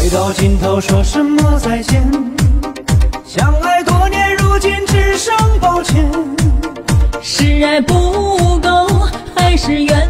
爱到尽头说什么再见？相爱多年如今只剩抱歉。是爱不够还是缘